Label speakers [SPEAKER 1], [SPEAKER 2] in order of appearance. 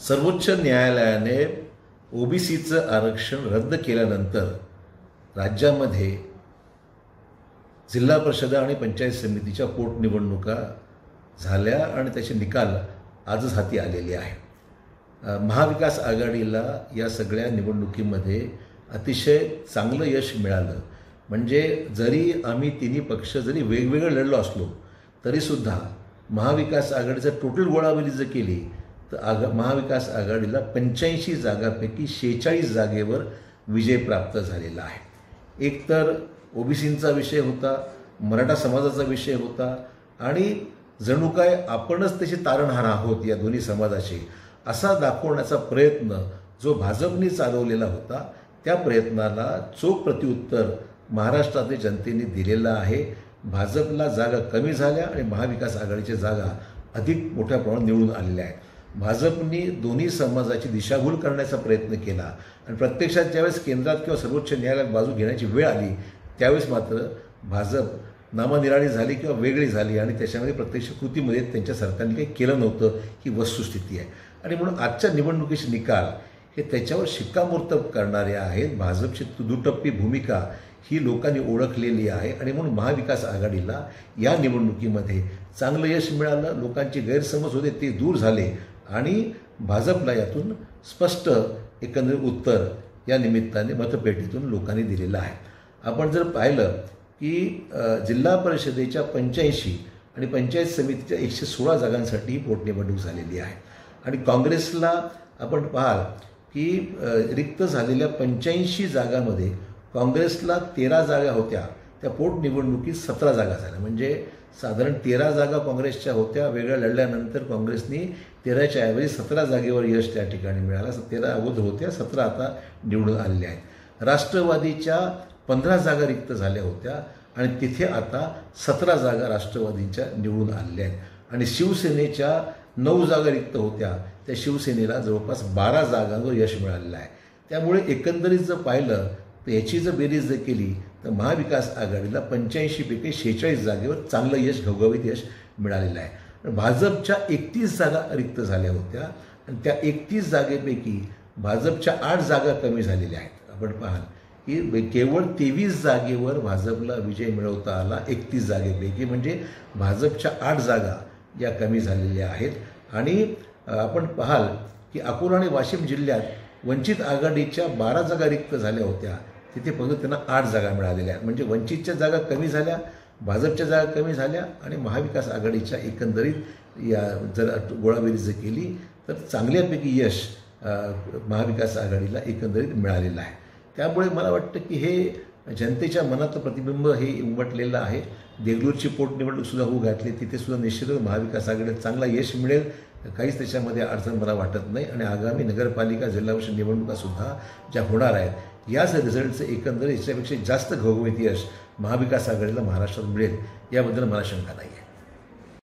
[SPEAKER 1] सर्वोच्च न्यायालयाने ओबीसीचं आरक्षण रद्द केल्यानंतर राज्यामध्ये जिल्हा परिषदा आणि पंचायत समितीच्या पोटनिवडणुका झाल्या आणि त्याचे निकाल आजच हाती आलेले आहे महाविकास आघाडीला या सगळ्या निवडणुकीमध्ये अतिशय चांगलं यश मिळालं. म्हणजे जरी आम्ही तिन्ही पक्ष जरी वेगवेगळे लढलो असलो तरीसुद्धा महाविकास आघाडीचं टोटल गोळावली जर केली तर आघा महाविकास आघाडीला पंच्याऐंशी जागापैकी शेहेचाळीस जागेवर विजय प्राप्त झालेला आहे. एकतर ओबीसींचा विषय होता मराठा समाजाचा विषय होता आणि जणू काय आपणच त्याचे तारणहार आहोत या दोन्ही समाजाचे असा दाखवण्याचा प्रयत्न जो भाजपने चालवलेला होता त्या प्रयत्नाला चोख प्रत्युत्तर महाराष्ट्रातील जनतेने दिलेलं आहे. भाजपला जागा कमी झाल्या आणि महाविकास आघाडीच्या जागा अधिक मोठ्या प्रमाणात निवडून आलेल्या आहेत. भाजपनी दोन्ही समाजाची दिशाभूल करण्याचा प्रयत्न केला. आणि प्रत्यक्षात ज्यावेळेस केंद्रात किंवा सर्वोच्च न्यायालयात बाजू घेण्याची वेळ आली त्यावेळेस मात्र भाजप नामनिराळी झाली किंवा वेगळी झाली आणि त्याच्यामध्ये प्रत्यक्ष कृतीमध्ये त्यांच्या सरकारने काही केलं नव्हतं ही वस्तुस्थिती आहे. आणि म्हणून आजच्या निवडणुकीचे निकाल हे त्याच्यावर शिक्कामोर्तब करणारे आहेत. भाजपची दुटप्पी भूमिका ही लोकांनी ओळखलेली आहे आणि म्हणून महाविकास आघाडीला या निवडणुकीमध्ये चांगलं यश मिळालं. लोकांचे गैरसमज होते ते दूर झाले. आणि भाजपला यातून स्पष्ट एकंदरीत उत्तर या निमित्ताने मतपेटीतून लोकांनी दिलेलं आहे. आपण जर पाहिलं की जिल्हा परिषदेच्या पंच्याऐंशी आणि पंचायत समितीच्या एकशे सोळा जागांसाठी ही पोटनिवडणूक झालेली आहे. आणि काँग्रेसला आपण पाहाल की रिक्त झालेल्या पंच्याऐंशी जागांमध्ये काँग्रेसला तेरा जागा होत्या. त्या पोटनिवडणुकीत सतरा जागा झाल्या. म्हणजे साधारण तेरा जागा काँग्रेसच्या होत्या वेगळ्या लढल्यानंतर काँग्रेसनी तेराच्या ऐवजी सतरा जागेवर यश त्या ठिकाणी मिळालं. तेरा अगोदर होत्या सतरा आता निवडून आलेल्या आहेत. राष्ट्रवादीच्या पंधरा जागा रिक्त झाल्या होत्या आणि तिथे आता सतरा जागा राष्ट्रवादीच्या निवडून आलेल्या आहेत. आणि शिवसेनेच्या नऊ जागा रिक्त होत्या. त्या शिवसेनेला जवळपास बारा जागांवर यश मिळालेलं आहे. त्यामुळे एकंदरीत जर पाहिलं तर याची जर बेरीज जर केली तर महाविकास आघाडीला पंच्याऐंशीपैकी शेहेचाळीस जागेवर चांगलं यश घवघवीत यश मिळालेलं आहे. भाजपच्या एकतीस जागा रिक्त झाल्या होत्या आणि त्या एकतीस जागेपैकी भाजपच्या आठ जागा कमी झालेल्या आहेत. आपण पाहाल की केवळ तेवीस जागेवर भाजपला विजय मिळवता आला एकतीस जागेपैकी म्हणजे भाजपच्या आठ जागा या कमी झालेल्या आहेत. आणि आपण पाहाल की अकोला आणि वाशिम जिल्ह्यात वंचित आघाडीच्या बारा जागा रिक्त झाल्या होत्या. तिथे फक्त त्यांना आठ जागा मिळालेल्या. आहेत म्हणजे वंचितच्या जागा कमी झाल्या भाजपच्या जागा कमी झाल्या आणि महाविकास आघाडीच्या एकंदरीत या जर गोळाबेरी जर केली तर चांगल्यापैकी यश महाविकास आघाडीला एकंदरीत मिळालेलं आहे. त्यामुळे मला वाटतं की हे जनतेच्या मनाचं प्रतिबिंब हे उमटलेलं आहे. देगलूरची पोटनिवडणूकसुद्धा होऊ घातली तिथेसुद्धा निश्चितच महाविकास आघाडीला चांगला यश मिळेल. काहीच त्याच्यामध्ये अडचण मला वाटत नाही. आणि आगामी नगरपालिका जिल्हा परिषद निवडणुकासुद्धा ज्या होणार आहेत याच रिझल्टचं एकंदर याच्यापेक्षा जास्त घवघवीत यश महाविकास आघाडीला महाराष्ट्रात मिळेल याबद्दल मला शंका नाही आहे